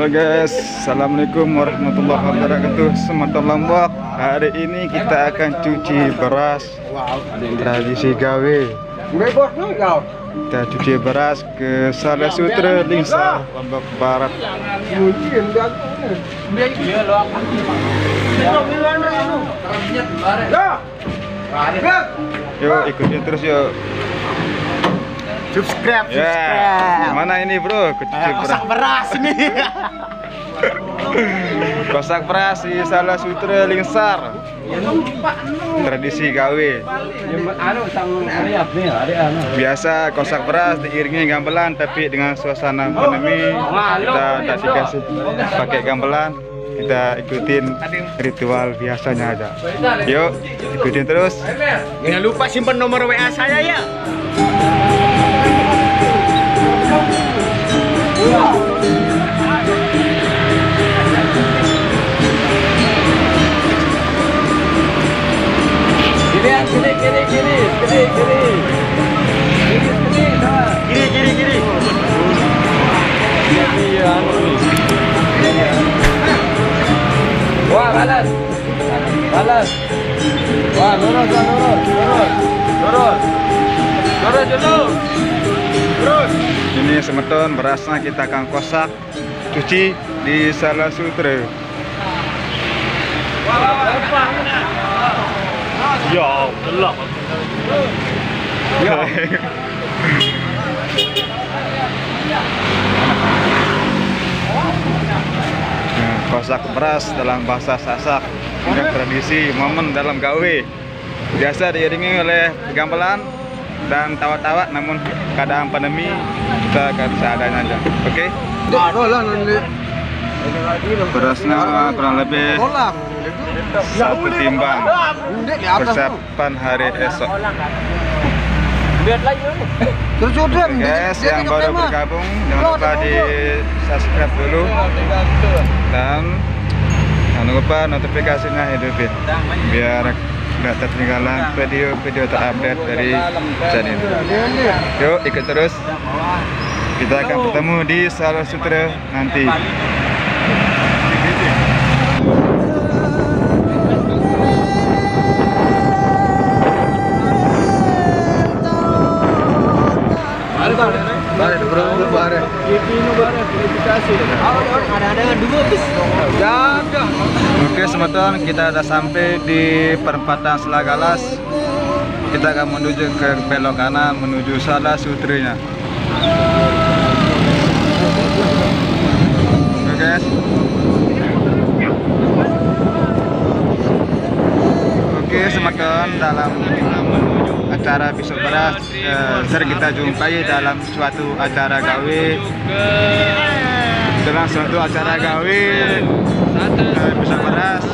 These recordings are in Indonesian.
Halo guys, Assalamualaikum warahmatullahi wabarakatuh. Semangat Lombok Hari ini kita akan cuci beras. Tradisi gawe. Kita cuci beras ke Salah Sutra Lingsa Lombok Barat. Yuk ikutin terus yuk Subscribe, Ya, subscribe. mana ini bro? Eh, kosak beras beras nih. Kosak beras di Salah Sutra Lingsar Tradisi gawe Biasa kosak beras diiringi gamelan tapi dengan suasana pandemi kita tak dikasih pakai gamelan kita ikutin ritual biasanya aja. Yuk ikutin terus. Jangan lupa simpan nomor WA saya ya. Kiri, kiri, kiri, kiri, kiri, kiri, kiri, kiri, sama. Kiri, kiri, kiri. Ini ya, anu nih. Wah, balas, balas. Wah, lurus, wah, lurus, lurus, lurus, lurus dulu. Terus. Ini semeton berasnya kita akan kosak cuci di Salah Sutra. Ya, gelap. Ya. Nah, kosak beras dalam bahasa Sasak punya tradisi momen dalam gawe biasa diiringi oleh gamelan dan tawa-tawa namun keadaan pandemi kita akan seadanya aja oke nanti. berasnya kurang lebih satu timbang persiapan hari esok. Terus udah. Guys yang baru bergabung jangan lupa di subscribe dulu dan jangan lupa notifikasinya hidupin biar nggak ketinggalan video-video terupdate dari channel. Yuk ikut terus. Kita akan bertemu di Salah Sutra nanti. Semeton kita sudah sampai di perempatan Selagalas. Kita akan menuju ke belok kanan menuju Salah Sutrinya. Oke guys. Oke semeton dalam acara besok beras eh, sering kita jumpai dalam suatu acara gawe dalam suatu acara gawe eh, bisa beras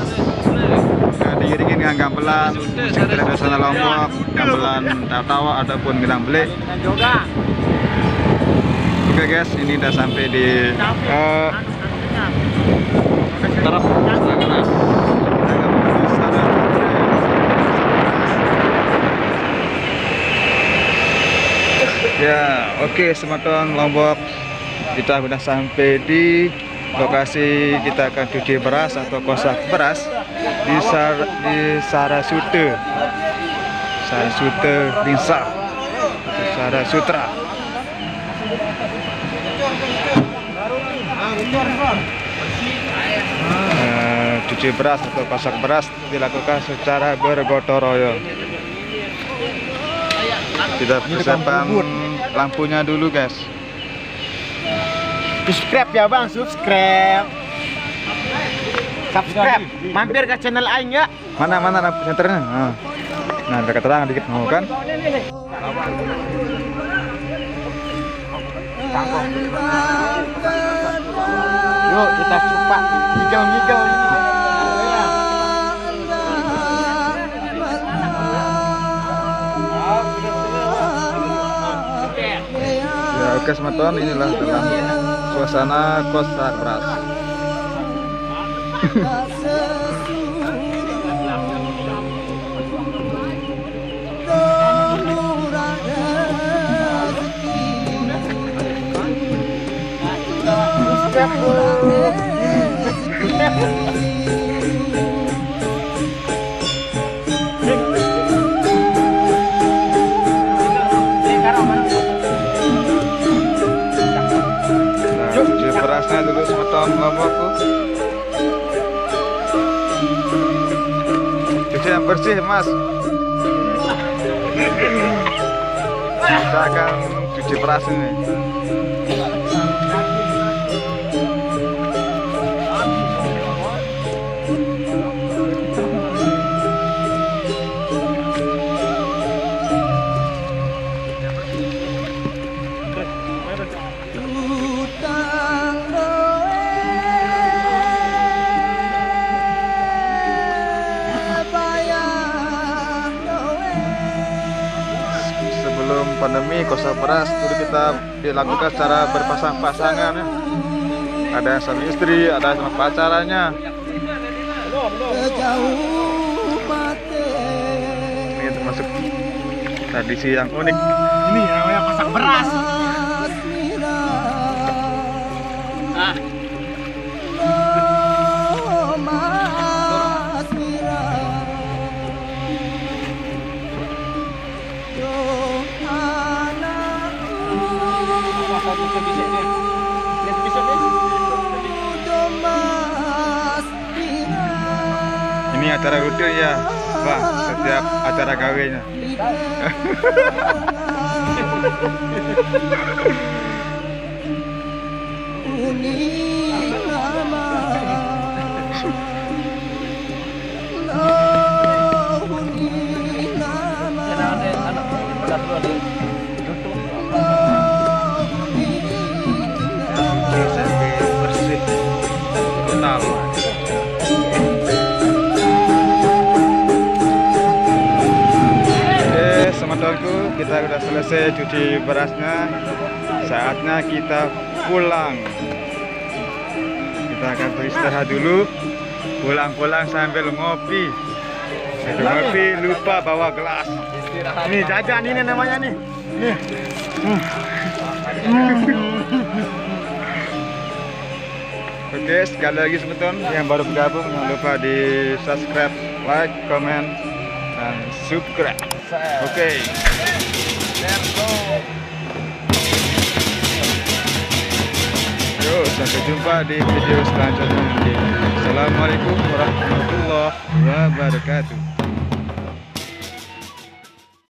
eh, diiringi dengan gamelan musik tradisional Lombok gamelan tawa ataupun gelang belik oke guys ini udah sampai di eh. Kita menuju sana. Ya, oke semeton Lombok. Kita sudah sampai di lokasi kita akan cuci beras atau kosak beras di Sar di Sarasute. Sarasute Lingsa. Sarasutra. Eh, cuci beras atau kosak beras dilakukan secara bergotong royong. Kita persiapan lampunya dulu guys. Subscribe ya bang, subscribe. Subscribe. Mampir ke channel Aing ya. Mana mana senternya? Nah, nah ada keterangan dikit mau kan? Yuk kita supa migel-migel ini. Ya oke semeton inilah dalam suasana kosak beras. Subscribe bersih, Mas. Kita akan cuci beras ini. Pandemi kosa beras dulu kita dilakukan secara berpasang-pasangan ya. Ada yang sama istri, ada yang sama pacarannya. Ini termasuk tradisi yang unik. Ini namanya masak beras. Ini acara rutin ya, Bang, setiap acara kawinnya. Sampai semetonku kita sudah selesai cuci berasnya. Saatnya kita pulang. Kita akan beristirahat dulu. Pulang-pulang sambil ngopi. Sambil ngopi lupa bawa gelas. Ini jajan ini namanya nih. Nih. Oke, sekali lagi semeton yang baru bergabung jangan lupa di subscribe, like, comment, dan subscribe. Oke. Yuk, sampai jumpa di video selanjutnya. Assalamualaikum warahmatullahi wabarakatuh.